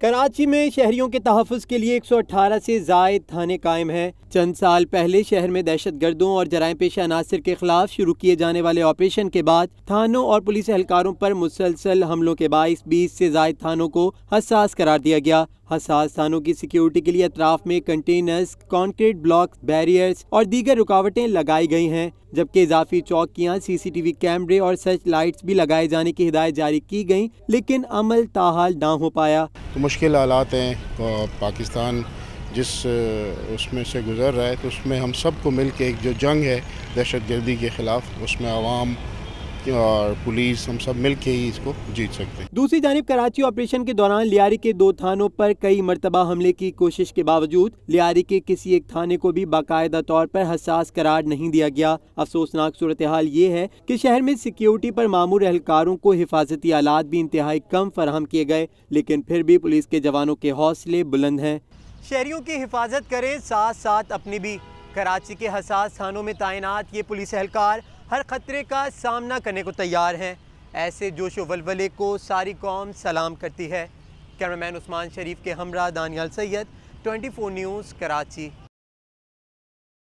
कराची में शहरियों के तहफ़ के लिए 118 से जायद थाने कायम हैं। चंद साल पहले शहर में दहशत गर्दों और जराय पेशा अनासर के खिलाफ शुरू किए जाने वाले ऑपरेशन के बाद थानों और पुलिस एहलकारों पर मुसलसल हमलों के बाईस बीस से जायद थानों को हसास करार दिया गया। हसास थानों की सिक्योरिटी के लिए अतराफ में कंटेनर्स, कॉन्क्रीट ब्लॉक, बैरियर्स और दीगर रुकावटें लगाई गई हैं, जबकि इजाफी चौकियाँ, सीसीटीवी कैमरे और सर्च लाइट्स भी लगाए जाने की हिदायत जारी की गई, लेकिन अमल ताहाल ना हो पाया। मुश्किल हालात हैं पाकिस्तान जिस उसमें से गुज़र रहा है तो उसमें हम सबको मिल के एक जो जंग है दहशत गर्दी के ख़िलाफ़, उसमें आवाम और पुलिस हम सब मिल के ही इसको जीत सकते हैं। दूसरी जानब कराची ऑपरेशन के दौरान लियारी के दो थानों पर कई मरतबा हमले की कोशिश के बावजूद लियारी के किसी एक थाने को भी बाकायदा तौर पर हसास करार नहीं दिया गया। अफसोसनाक सूरत हाल ये है की शहर में सिक्योरिटी पर मामूर एहलकारों को हिफाजती आलात भी इंतहाई कम फराहम किए गए लेकिन फिर भी पुलिस के जवानों के हौसले बुलंद हैं। शहरियों की हिफाजत करें साथ साथ अपनी भी। कराची के हसास थानों में तैनात ये पुलिस एहलकार हर ख़तरे का सामना करने को तैयार हैं। ऐसे जोश वलवले को सारी कौम सलाम करती है। कैमरामैन उस्मान शरीफ के हमरा दानियाल सैयद 24 न्यूज़ कराची।